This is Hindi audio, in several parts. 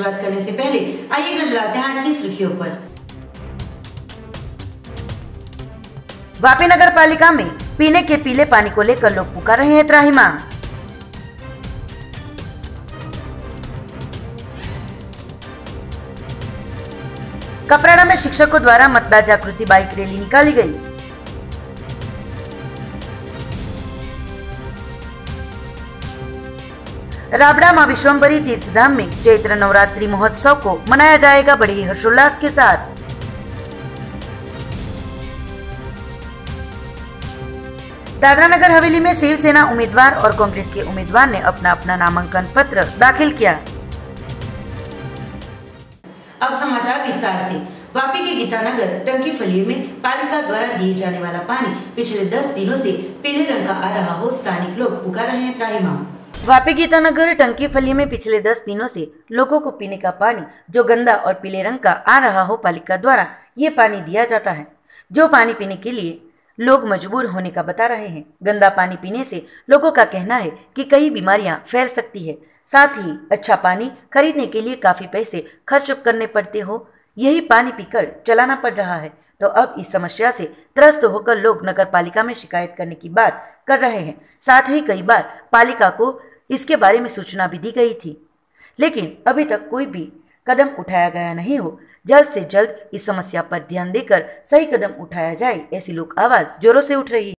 शुरुआत करने से पहले आइए गुजराते हैं आज की सुर्खियों पर। वापी नगर पालिका में पीने के पीले पानी को लेकर लोग पुकार रहे हैं त्राहिमाम कपराड़ा में शिक्षकों द्वारा मतदान जागृति बाइक रैली निकाली गई। राबड़ा माँ विश्वम्बरी तीर्थधाम में चैत्र नवरात्रि महोत्सव को मनाया जाएगा बड़े हर्षोल्लास के साथ। दादरा नगर हवेली में शिवसेना उम्मीदवार और कांग्रेस के उम्मीदवार ने अपना अपना नामांकन पत्र दाखिल किया। अब समाचार विस्तार से। वापी के गीता नगर टंकी फलिये में पालिका द्वारा दिए जाने वाला पानी पिछले 10 दिनों से पीले रंग का आ रहा हो, स्थानिक लोग पुकार रहे हैं त्राहिमाम वापी गीतानगर टंकी फली में पिछले दस दिनों से लोगों को पीने का पानी, जो गंदा और पीले रंग का आ रहा हो पालिका द्वारा ये पानी दिया जाता है। जो पानी पीने के लिए लोग मजबूर होने का बता रहे हैं। गंदा पानी पीने से लोगों का कहना है कि कई बीमारियाँ फैल सकती है। साथ ही अच्छा पानी खरीदने के लिए काफ़ी पैसे खर्च करने पड़ते हो। यही पानी पीकर चलाना पड़ रहा है। तो अब इस समस्या से त्रस्त होकर लोग नगर पालिका में शिकायत करने की बात कर रहे हैं। साथ ही कई बार पालिका को इसके बारे में सूचना भी दी गई थी। लेकिन अभी तक कोई भी कदम उठाया गया नहीं हो। जल्द से जल्द इस समस्या पर ध्यान देकर सही कदम उठाया जाए ऐसी लोक आवाज़ जोरों से उठ रही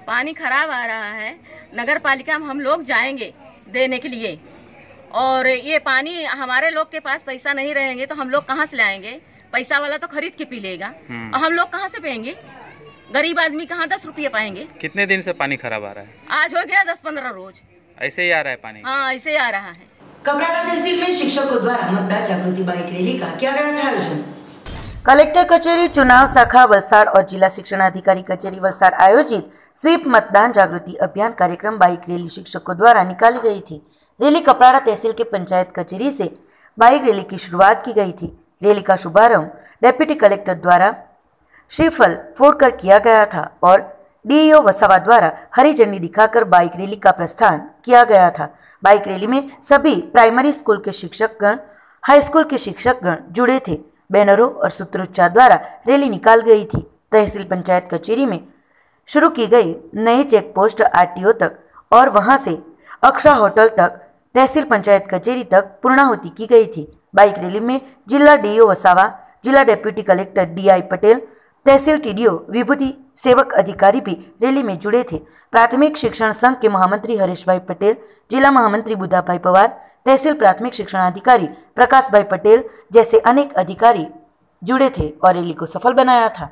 पानी खराब आ रहा है। नगर पालिका में हम लोग जाएँगे देने के लिए। और ये पानी हमारे लोग के पास पैसा नहीं रहेंगे तो हम लोग कहाँ से लाएँगे? पैसा वाला तो खरीद के पी लेगा। और हम लोग कहाँ से पियेंगे? गरीब आदमी कहाँ दस रुपये पाएँगे? कितने दिन से पानी खराब आ रहा है? आज हो गया दस पंद्रह रोज। ऐसे ही आ रहा है पानी? हाँ ऐसे ही आ रहा है। कपराड़ा तहसील में शिक्षकों द्वारा मतदान जागृति बाइक रैली का किया गया था आयोजन? कलेक्टर कचेरी चुनाव शाखा वलसाड़ और जिला शिक्षणाधिकारी कचेरी वलसाड़ आयोजित स्वीप मतदान जागृति अभियान कार्यक्रम बाइक रैली शिक्षकों द्वारा निकाली गई थी। रैली कपराड़ा तहसील के पंचायत कचेरी से बाइक रैली की शुरुआत की गई थी। रैली का शुभारंभ डेप्यूटी कलेक्टर द्वारा श्रीफल फोड़कर किया गया था और डीईओ वसावा द्वारा हरी झंडी दिखाकर बाइक रैली का प्रस्थान किया गया था। बाइक रैली में सभी प्राइमरी स्कूल के शिक्षकगण, हाई स्कूल के शिक्षकगण जुड़े थे। बैनरों और सूत्रोच्चार द्वारा रैली निकाल गई थी। तहसील पंचायत कचेरी में शुरू की गई नई चेक पोस्ट आरटीओ तक और वहाँ से अक्षा होटल तक, तहसील पंचायत कचेरी तक पूर्णाहुति की गई थी। बाइक रैली में जिला डीओ वसावा, जिला डेप्यूटी कलेक्टर डीआई पटेल तहसील टीडीओ, विभूति सेवक अधिकारी भी रैली में जुड़े थे। प्राथमिक शिक्षण संघ के महामंत्री हरीश भाई पटेल, जिला महामंत्री बुधा भाई पवार, तहसील प्राथमिक शिक्षण अधिकारी प्रकाश भाई पटेल जैसे अनेक अधिकारी जुड़े थे और रैली को सफल बनाया था।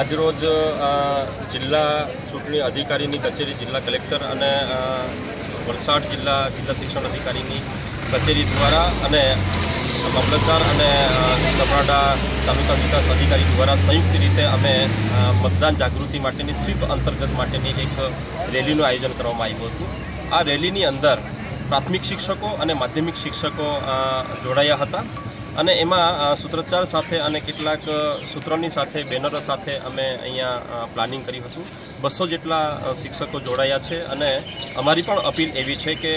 આજરોજ જિલ્લા ચૂંટણી અધિકારીની કચેરી જિલ્લા કલેક્ટર અને વલસાડ જિલ્લા જિલ્લા શિક્ષણ અધિકારીની કચેરી દ્વારા અને મામલતદાર અને કપરાડા તાલુકા વિકાસ અધિકારી દ્વારા સંયુક્ત રીતે અમે મતદાન જાગૃતિ માટેની, સ્વીપ અંતર્ગત માટેની એક રેલીનું આયોજન કરવામાં આવ્યું હતું. આ રેલીની અંદર પ્રાથમિક શિક્ષકો અને માધ્યમિક શિક્ષકો જોડાયા હતા. અને એમાં સૂત્રોચ્ચાર સાથે અને કેટલાક સૂત્રોની સાથે, બેનરો સાથે અમે અહીંયા પ્લાનિંગ કર્યું હતું. બસો જેટલા શિક્ષકો જોડાયા છે અને અમારી પણ અપીલ એવી છે કે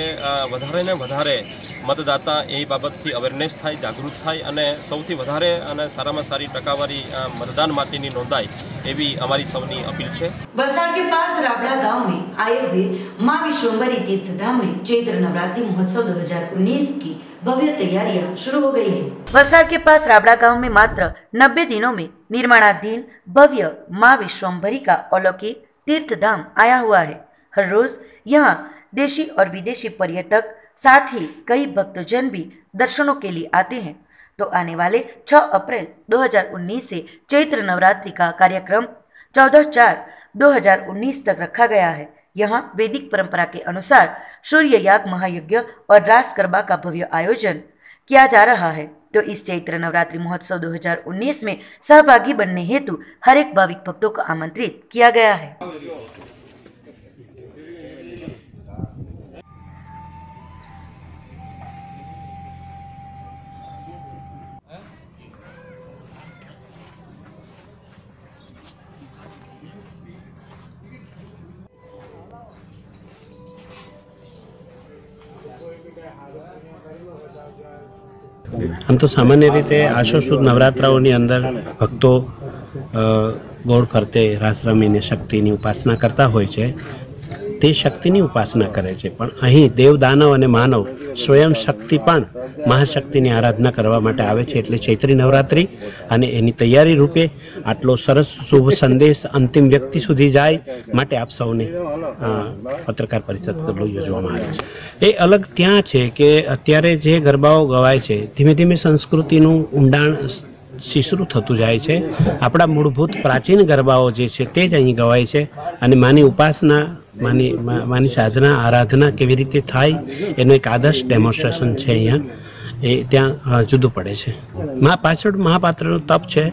વધારે ને વધારે મતદાતા એ બાબતથી અવેરનેસ થાય જાગૃત થાય અને સૌથી વધારે અને સારામાં સારી ટકાવારી અ, મતદાન માટેની નોંધાય એવી અમારી સૌની અપીલ છે वलसाड़ के पास राबड़ा गांव में आए हुए मां विश्वम्बरी तीर्थ धाम में चैत्र नवरात्रि महोत्सव 2019 की भव्य तैयारियां शुरू हो गई है वलसाड़ के पास राबड़ा गांव में मात्र 90 दिनों में निर्माणाधीन भव्य मां विश्वम्भरी का अलौकिक तीर्थ धाम आया हुआ है हर रोज यहाँ देशी और विदेशी पर्यटक साथ ही कई भक्तजन भी दर्शनों के लिए आते हैं। तो आने वाले 6 अप्रैल 2019 से चैत्र नवरात्रि का कार्यक्रम 14 चार 2019 तक रखा गया है। यहाँ वैदिक परंपरा के अनुसार सूर्य याग महायज्ञ और रास गरबा का भव्य आयोजन किया जा रहा है। तो इस चैत्र नवरात्रि महोत्सव 2019 में सहभागी बनने हेतु हर एक भाविक भक्तों को आमंत्रित किया गया है। આમ તો સામાન્ય રીતે આશો સુદ નવરાત્રાઓની અંદર ભક્તો ગોળ ફરતે, રાસ રમીને શક્તિની ઉપાસના કરતા હોય છે. તે શક્તિની ઉપાસના કરે છે. પણ અહીં દેવ દાનવ અને માનવ સ્વયં શક્તિ પણ મહાશક્તિની આરાધના કરવા માટે આવે છે એટલે ચૈત્રી નવરાત્રિ અને એની તૈયારી રૂપે આટલો સરસ શુભ સંદેશ અંતિમ વ્યક્તિ સુધી જાય માટે આપ સૌને પત્રકાર પરિષદ યોજવામાં આવે છે. એ અલગ ત્યાં છે કે અત્યારે જે ગરબાઓ ગવાય છે, ધીમે ધીમે સંસ્કૃતિનું ઊંડાણ શિશરું થતું જાય છે. આપણા મૂળભૂત પ્રાચીન ગરબાઓ જે છે તે જ અહીં ગવાય છે અને માની ઉપાસના, માની માની સાધના, આરાધના કેવી રીતે થાય એનું એક આદર્શ ડેમોન્સ્ટ્રેશન છે અહીંયા. એ ત્યાં જુદું પડે છે. મા પાછળ મહાપાત્રનું તપ છે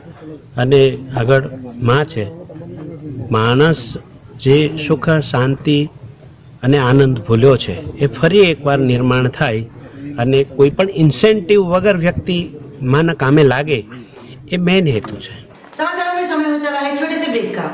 અને આગળ મા છે. માણસ જે સુખ, શાંતિ અને આનંદ ભૂલ્યો છે, એ ફરી એકવાર નિર્માણ થાય અને કોઈ પણ ઇન્સેન્ટિવ વગર વ્યક્તિ માના કામે લાગે, એ મેઇન હેતુ છે. સમાચારોમાં સમય ચલા છોટી સી બ્રેક કા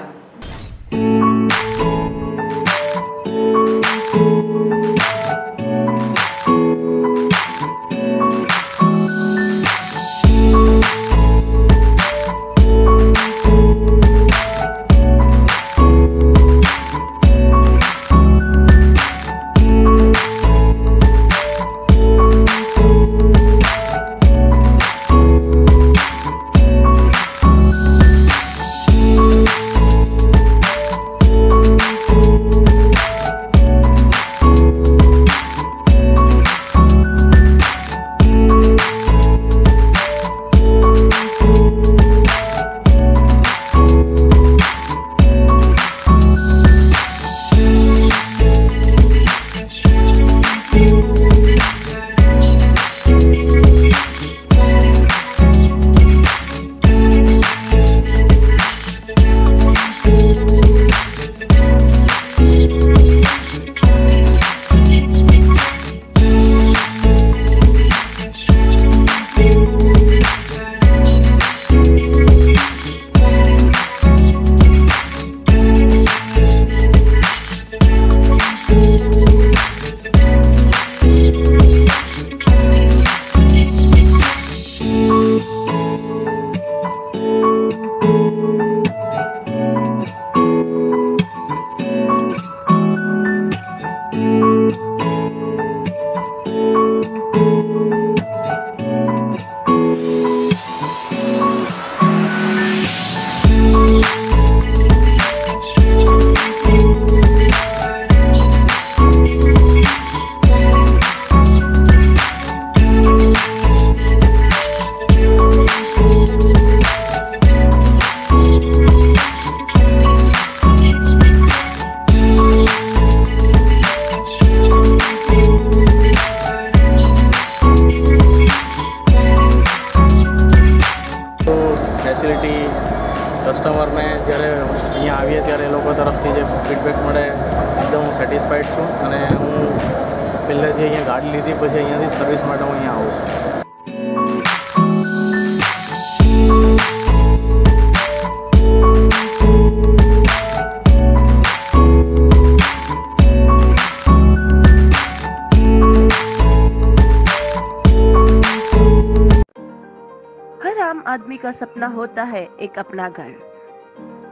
आदमी का सपना होता है एक अपना घर।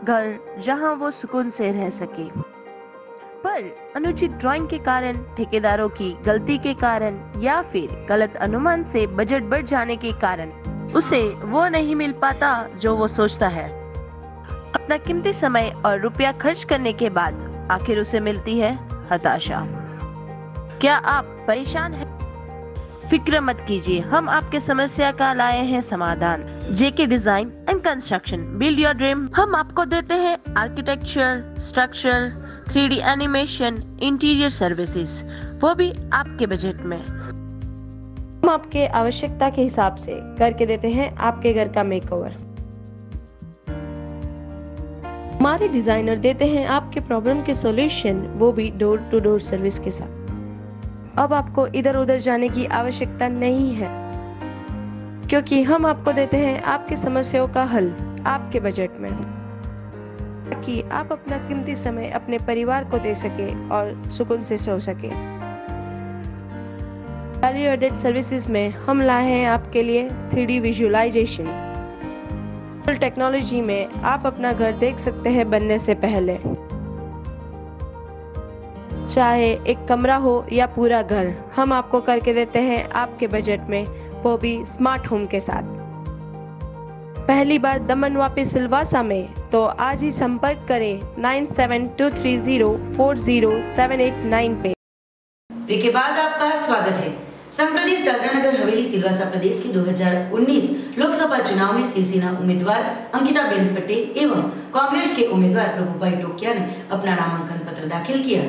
घर जहाँ वो सुकून से रह सके। पर अनुचित ड्राइंग के कारण, ठेकेदारों की गलती के कारण, या फिर गलत अनुमान से बजट बढ़ जाने के कारण, उसे वो नहीं मिल पाता जो वो सोचता है। अपना कीमती समय और रुपया खर्च करने के बाद आखिर उसे मिलती है हताशा। क्या आप परेशान हैं? फ़िक्र मत कीजिए, हम आपके समस्या का लाए हैं समाधान। JK design and construction build your dream हम आपको देते हैं architecture structure three animation interior services वो भी आपके बजट में। हम आपके आवश्यकता के हिसाब से करके देते हैं आपके घर का मेकओवर हमारे डिज़ाइनर देते हैं आपके प्रॉब्लम के सॉल्यूशन वो भी डोर टू डोर सर्विस के साथ। अब आपको इधर उधर जाने की आवश्यकता नहीं है। क्योंकि हम आपको देते हैं आपकी समस्याओं का हल, आपके बजट में। ताकि आप अपना कीमती समय अपने परिवार को दे सके और सुकून से सो सके। वैल्यू एडेड सर्विसेज़ में हम लाए हैं आपके लिए थ्री डी विजुअलाइजेशन टेक्नोलॉजी में आप अपना घर देख सकते हैं बनने से पहले। चाहे एक कमरा हो या पूरा घर, हम आपको करके देते हैं आपके बजट में, वो भी स्मार्ट होम के साथ। पहली बार दमन वापी सिलवासा में तो आज ही संपर्क करें nine seven two three zero four zero seven eight nine पे। के बाद आपका स्वागत है। संघ प्रदेश दादरा नगर हवेली सिलवासा प्रदेश के 2019 लोकसभा चुनाव में शिवसेना उम्मीदवार अंकिता बेन पटेल एवं कांग्रेस के उम्मीदवार प्रभुभाई टोकिया ने अपना नामांकन पत्र दाखिल किया।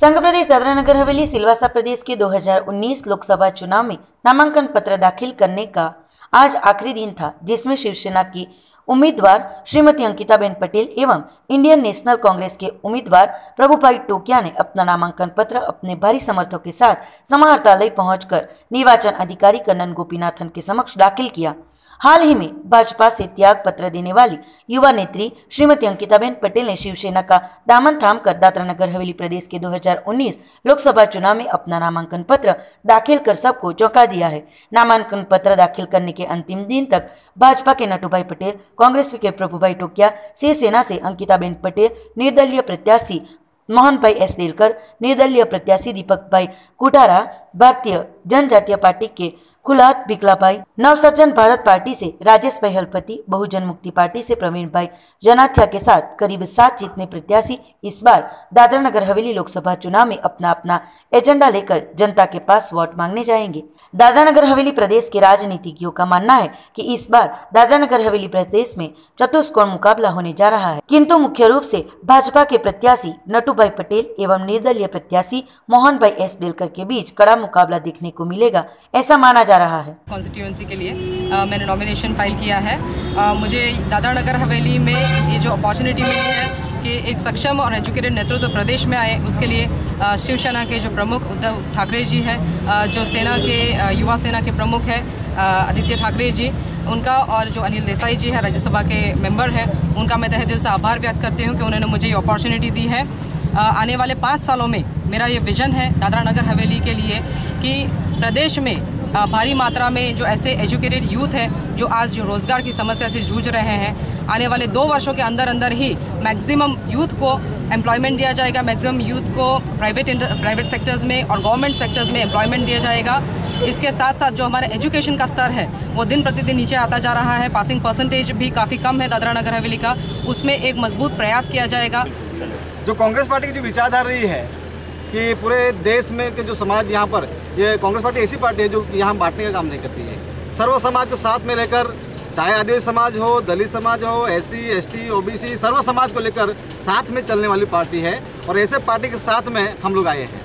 संघ प्रदेश दादरा नगर हवेली सिलवासा प्रदेश के 2019 लोकसभा चुनाव में नामांकन पत्र दाखिल करने का आज आखिरी दिन था, जिसमें शिवसेना की उम्मीदवार श्रीमती अंकिताबेन पटेल एवं इंडियन नेशनल कांग्रेस के उम्मीदवार प्रभुभाई टोकिया ने अपना नामांकन पत्र अपने भारी समर्थकों के साथ समाहर्तालय पहुंचकर निर्वाचन अधिकारी कन्नन गोपीनाथन के समक्ष दाखिल किया। हाल ही में भाजपा से त्याग पत्र देने वाली युवा नेत्री श्रीमती अंकिताबेन पटेल ने शिवसेना का दामन थामकर दादरा नगर हवेली प्रदेश के 2019 लोकसभा चुनाव में अपना नामांकन पत्र दाखिल कर सबको चौंका दिया है। नामांकन पत्र दाखिल करने के अंतिम दिन तक भाजपा के नटूभाई पटेल, कांग्रेस के प्रभुभाई टोकिया, शिवसेना से से अंकिताबेन पटेल, निर्दलीय प्रत्याशी मोहन भाई एस निर्दलीय प्रत्याशी दीपक भाई कुटारा भारतीय जनजातीय पार्टी के खुलात बिकलाभाई नवसर्जन भारत पार्टी से राजेश भाई हलपति बहुजन मुक्ति पार्टी से प्रवीण भाई जनाथिया के साथ करीब सात जीतने प्रत्याशी इस बार दादरा नगर हवेली लोकसभा चुनाव में अपना अपना एजेंडा लेकर जनता के पास वोट मांगने जाएँगे। दादरा नगर हवेली प्रदेश के राजनीतिज्ञों का मानना है कि इस बार दादरा नगर हवेली प्रदेश में चतुष्कोण मुकाबला होने जा रहा है। किंतु मुख्य रूप से भाजपा के प्रत्याशी नटू भाई पटेल एवं निर्दलीय प्रत्याशी मोहन भाई एस. डेलकर के बीच कड़ा मुकाबला देखने को मिलेगा ऐसा माना जा रहा है। कॉन्स्टिट्यूंसी के लिए आ, मैंने नॉमिनेशन फ़ाइल किया है। आ, मुझे दादरा नगर हवेली में ये जो अपॉर्चुनिटी मिली है कि एक सक्षम और एजुकेटेड नेतृत्व तो प्रदेश में आए उसके लिए शिवसेना के जो प्रमुख उद्धव ठाकरे जी हैं जो सेना के युवा सेना के प्रमुख है आदित्य ठाकरे जी उनका और जो अनिल देसाई जी है राज्यसभा के मेंबर हैं उनका मैं तहे दिल से आभार व्यक्त करती हूँ कि उन्होंने मुझे ये अपॉर्चुनिटी दी है। आने वाले पाँच सालों में मेरा ये विज़न है दादरा नगर हवेली के लिए कि प्रदेश में भारी मात्रा में जो ऐसे एजुकेटेड यूथ है, जो आज जो रोज़गार की समस्या से जूझ रहे हैं, आने वाले दो वर्षों के अंदर अंदर ही मैक्सिमम यूथ को एम्प्लॉयमेंट दिया जाएगा मैक्सिमम यूथ को प्राइवेट प्राइवेट सेक्टर्स में और गवर्नमेंट सेक्टर्स में एम्प्लॉयमेंट दिया जाएगा। इसके साथ साथ जो हमारे एजुकेशन का स्तर है, वो दिन प्रतिदिन नीचे आता जा रहा है पासिंग परसेंटेज भी काफ़ी कम है दादरा नगर हवेली का, उसमें एक मज़बूत प्रयास किया जाएगा। जो कांग्रेस पार्टी की जो विचारधारा रही है कि पूरे देश में के जो समाज यहाँ पर, ये कांग्रेस पार्टी ऐसी पार्टी है जो यहाँ बांटने का काम नहीं करती है। सर्व समाज को साथ में लेकर, चाहे आदिवासी समाज हो, दलित समाज हो S C S T O B C सर्व समाज को लेकर साथ में चलने वाली पार्टी है और ऐसे पार्टी के साथ में हम लोग आए हैं।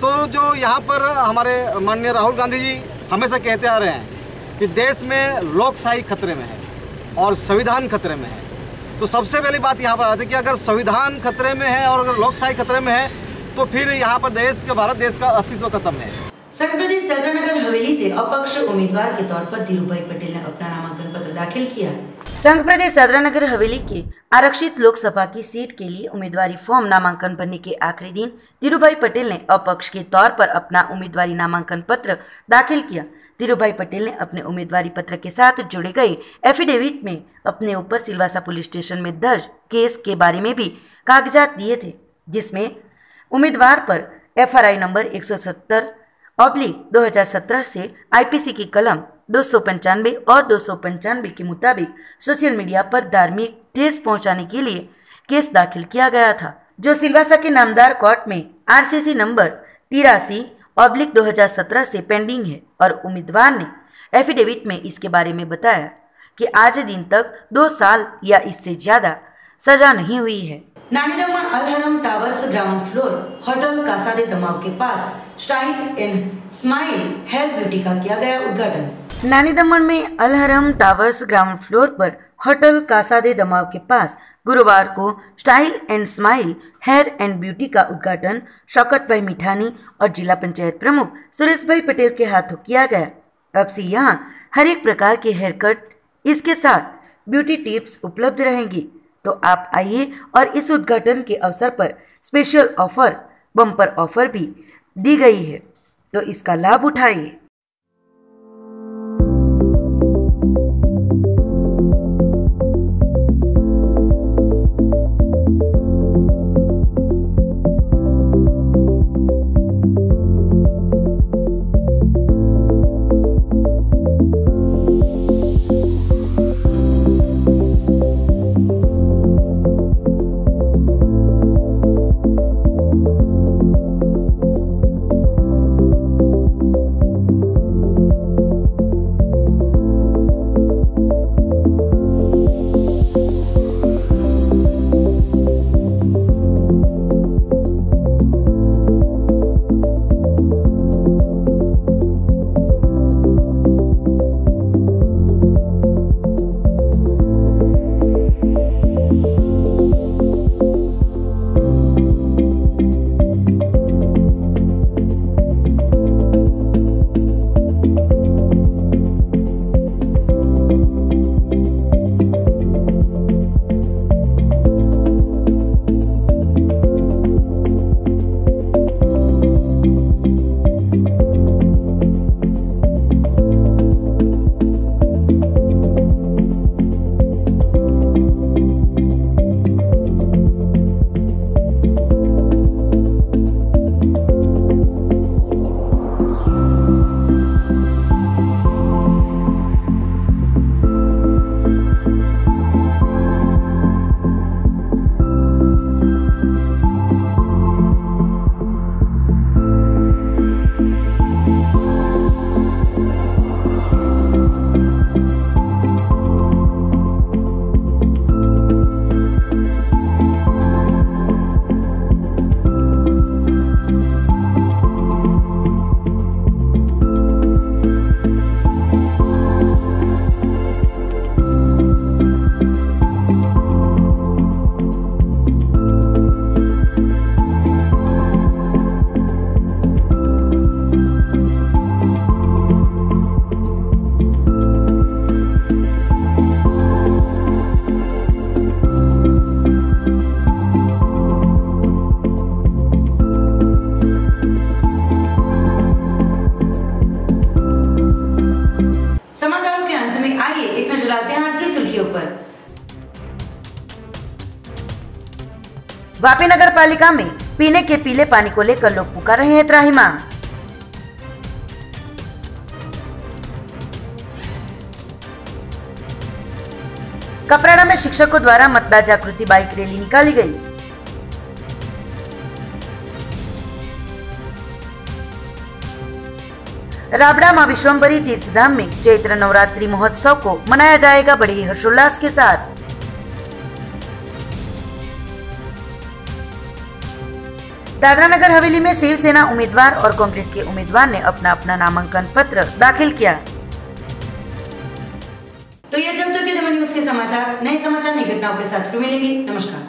तो जो यहाँ पर हमारे माननीय राहुल गांधी जी हमेशा कहते आ रहे हैं कि देश में लोकशाही खतरे में है और संविधान खतरे में है। तो सबसे पहली बात यहाँ पर आती है कि अगर संविधान खतरे में है और अगर लोकशाही खतरे में है तो फिर यहाँ पर देश के भारत देश का अस्तित्व खत्म है। संघ प्रदेश नगर हवेली से अपक्ष उम्मीदवार के तौर पर धीरूभाई पटेल ने अपना नामांकन पत्र दाखिल किया। संघ प्रदेश दादरा नगर हवेली के आरक्षित लोकसभा की सीट के लिए उम्मीदवारी फॉर्म नामांकन भरने के आखिरी दिन धीरूभाई पटेल ने अपक्ष के तौर पर अपना उम्मीदवारी नामांकन पत्र दाखिल किया। धीरूभाई पटेल ने अपने उम्मीदवारी पत्र के साथ जुड़े गए एफिडेविट में अपने ऊपर सिलवासा पुलिस स्टेशन में दर्ज केस के बारे में भी कागजात दिए थे, जिसमें उम्मीदवार पर एफआरआई नंबर 170 ऑब्ली 2017 से आईपीसी की कलम दो सौ पंचानबे और दो सौ पंचानबे के मुताबिक सोशल मीडिया पर धार्मिक ठेस पहुँचाने के लिए केस दाखिल किया गया था, जो सिलवासा के नामदार कोर्ट में आरसीसी नंबर तिरासी ऑब्लिक 2017 से पेंडिंग है और उम्मीदवार ने एफिडेविट में इसके बारे में बताया कि आज दिन तक दो साल या इससे ज़्यादा सजा नहीं हुई है। नानीदमा Al Haram towers ground floor, hotel Casa de दमाव के पास style and smile hair beauty का किया गया उद्घाटन। नानी दमन में Al Haram towers ground floor पर होटल कासादे दमाव के पास गुरुवार को style and smile hair and beauty का उद्घाटन, शौकत भाई मिठानी और जिला पंचायत प्रमुख सुरेश भाई पटेल के हाथों किया गया। अब से यहाँ हर एक प्रकार के हेयर कट इसके साथ ब्यूटी टिप्स उपलब्ध रहेंगी। तो आप आइए और इस उद्घाटन के अवसर पर स्पेशल ऑफ़र, बम्पर ऑफ़र भी दी गई है। तो इसका लाभ उठाइए। नगर पालिका में पीने के पीले पानी को लेकर लोग पुकार रहे हैं त्राहिमाम कपराड़ा में शिक्षकों द्वारा मतदार जागृति बाइक रैली निकाली गई। राबड़ा माँ विश्वम्बरी तीर्थधाम में चैत्र नवरात्रि महोत्सव को मनाया जाएगा बड़े हर्षोल्लास के साथ। दादरा नगर हवेली में शिवसेना उम्मीदवार और कांग्रेस के उम्मीदवार ने अपना अपना नामांकन पत्र दाखिल किया। तो ये जब तक दमन न्यूज़ के समाचार, नए समाचार नई घटनाओं के साथ मिलेंगे। नमस्कार।